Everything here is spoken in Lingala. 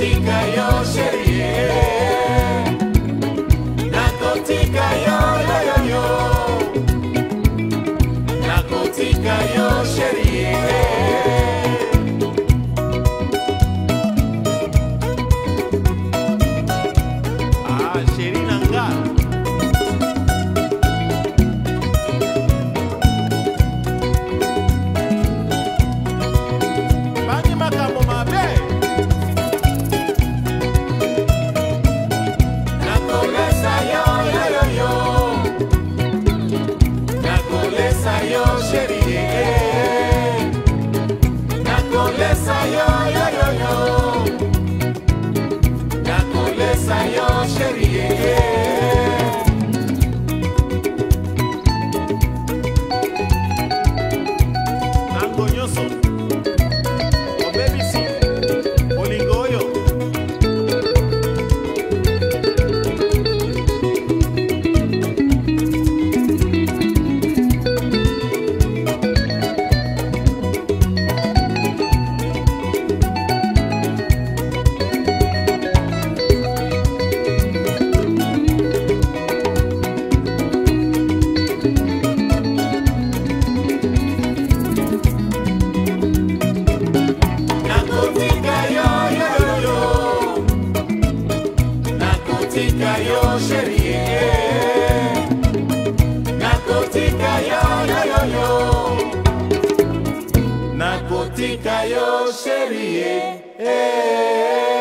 nakotika yo sherie nakotika yo yoyoyo nakotika yo ntango nyonso Katika yo serie. Eh, eh, eh.